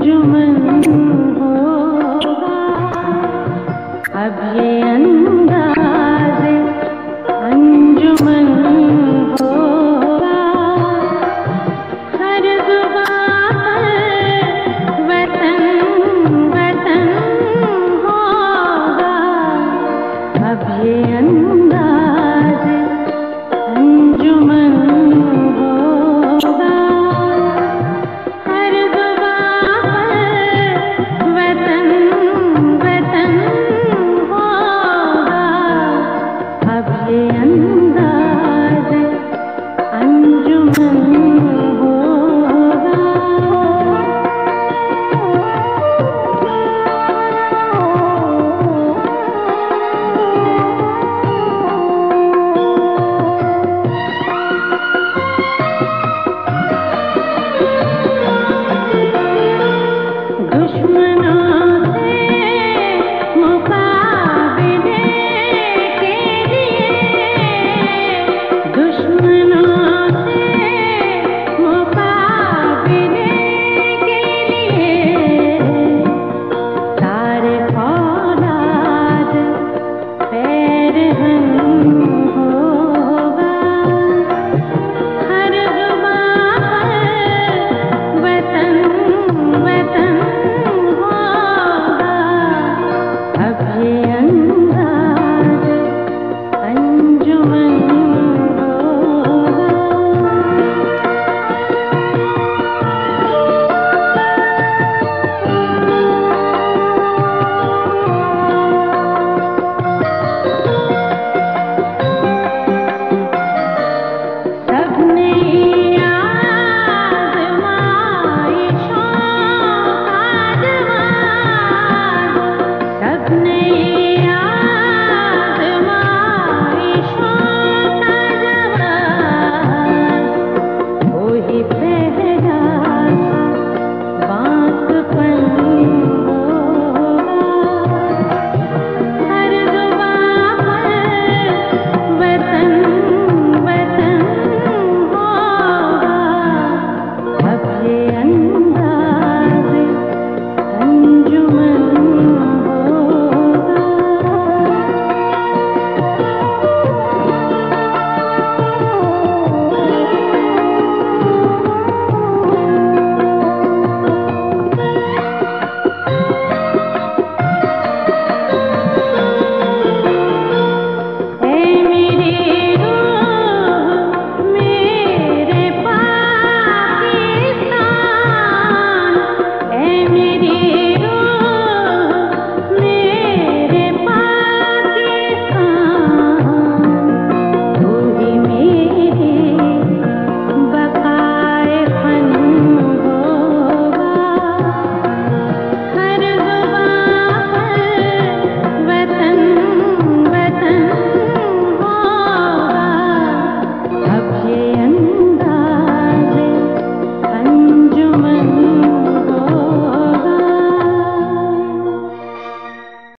अंजुमन होगा। अब ये अंजुमन